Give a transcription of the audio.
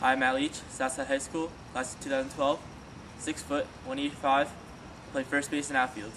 Hi, I'm Matt Leach, Southside High School, class of 2012, 6 foot, 185, play first base and outfield.